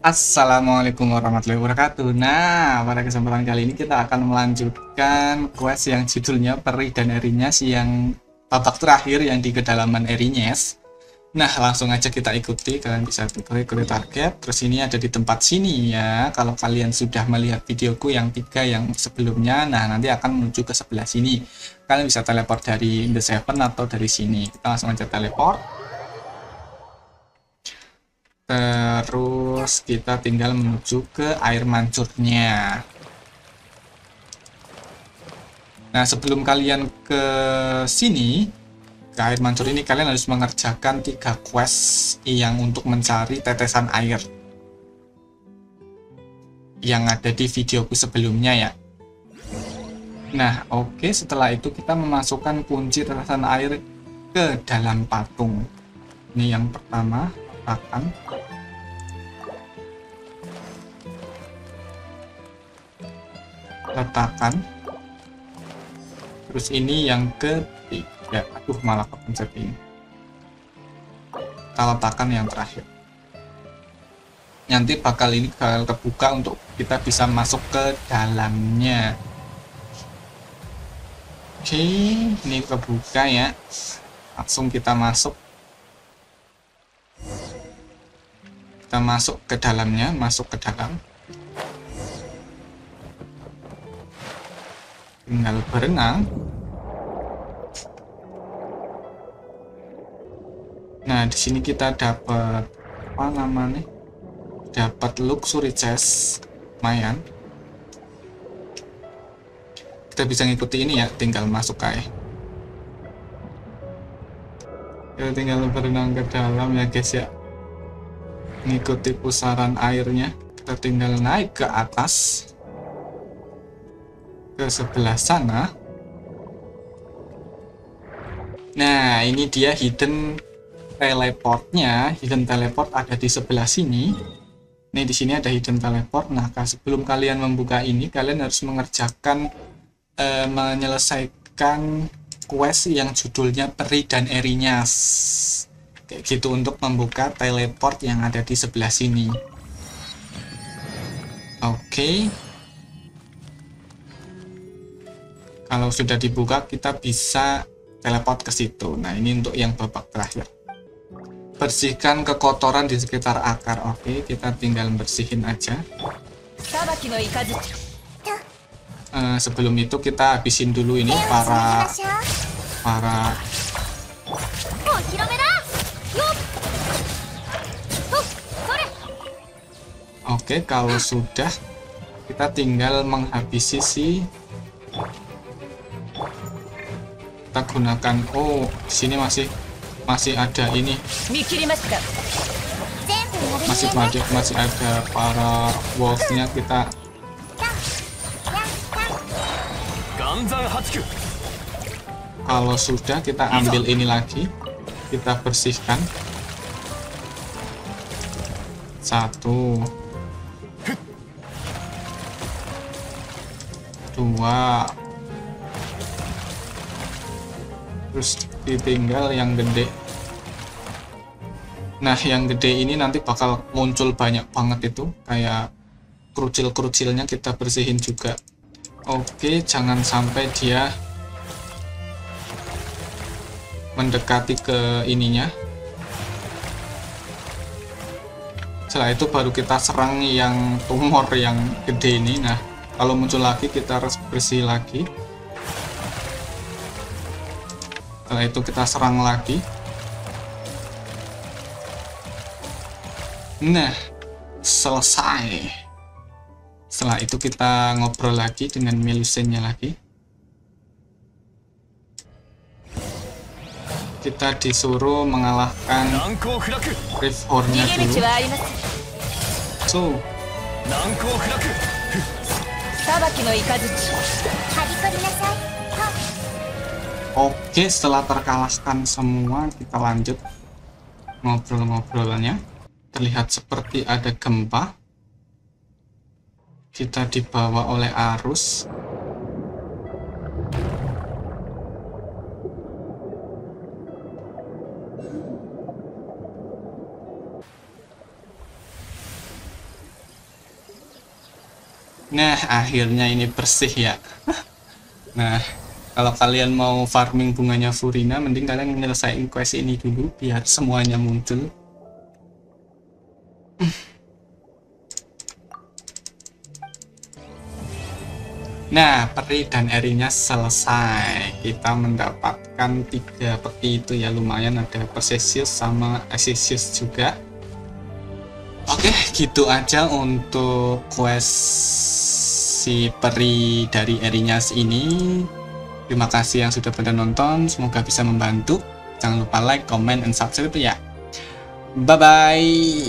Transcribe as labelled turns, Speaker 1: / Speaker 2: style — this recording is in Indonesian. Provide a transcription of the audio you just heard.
Speaker 1: Assalamualaikum warahmatullahi wabarakatuh. Nah, pada kesempatan kali ini kita akan melanjutkan quest yang judulnya Peri dan Erinyes yang babak terakhir yang di kedalaman Erinyes. Nah, langsung aja kita ikuti. Kalian bisa klik ikuti target. Terus ini ada di tempat sini ya. Kalau kalian sudah melihat videoku yang tiga yang sebelumnya, nah nanti akan menuju ke sebelah sini. Kalian bisa teleport dari The Seven atau dari sini. Kita langsung aja teleport terus kita tinggal menuju ke air mancurnya. Nah sebelum kalian ke sini ke air mancur ini kalian harus mengerjakan tiga quest yang untuk mencari tetesan air yang ada di videoku sebelumnya ya. Nah oke okay, setelah itu kita memasukkan kunci tetesan air ke dalam patung. Ini yang pertama letakkan letakkan terus ini yang ketiga. Aduh malah kepencet ini. Kita letakkan yang terakhir. Nanti bakal ini bakal terbuka untuk kita bisa masuk ke dalamnya. Oke ini kebuka ya. Langsung kita masuk. Kita masuk ke dalamnya masuk ke dalam tinggal berenang. Nah di sini kita dapat apa namanya? Dapat luxury chest lumayan. Kita bisa ngikuti ini ya tinggal masuk kayak kita tinggal berenang ke dalam ya guys ya. Ngikuti pusaran airnya. Kita tinggal naik ke atas ke sebelah sana. Nah ini dia hidden teleportnya. Hidden teleport ada di sebelah sini. Nih di sini ada hidden teleport. Nah, sebelum kalian membuka ini, kalian harus mengerjakan eh, menyelesaikan quest yang judulnya Peri dan Erinyas. Kayak gitu untuk membuka teleport yang ada di sebelah sini. Oke. Kalau sudah dibuka kita bisa teleport ke situ. Nah ini untuk yang babak terakhir. Bersihkan kekotoran di sekitar akar oke? Okay, kita tinggal bersihin aja. Uh, sebelum itu kita habisin dulu ini para para Oke, kalau sudah kita tinggal menghabisi si kita gunakan oh sini masih masih ada ini. Masih masih masih ada para wolfnya kita. Kalau sudah kita ambil ini lagi. Kita bersihkan. Satu. Dua terus ditinggal yang gede. Nah yang gede ini nanti bakal muncul banyak banget itu kayak kerucil-kerucilnya kita bersihin juga. Oke jangan sampai dia mendekati ke ininya. Setelah itu baru kita serang yang tumor yang gede ini. Nah kalau muncul lagi kita harus bersih lagi setelah itu kita serang lagi. Nah selesai. Setelah itu kita ngobrol lagi dengan Melusennya lagi. Kita disuruh mengalahkan Rifhornya dulu. So Oke, setelah terkalahkan semua, kita lanjut ngobrol-ngobrolnya. Terlihat seperti ada gempa. Kita dibawa oleh arus. Nah, akhirnya ini bersih ya. Nah, kalau kalian mau farming bunganya Furina, mending kalian menyelesaikan quest ini dulu biar semuanya muncul. Nah, peri dan erinya selesai. Kita mendapatkan tiga peti itu ya lumayan ada Persesius sama Asisius juga. Oke, gitu aja untuk quest si peri dari Erinyas ini. Terima kasih yang sudah pada nonton, semoga bisa membantu. Jangan lupa like, comment, and subscribe ya. Bye-bye.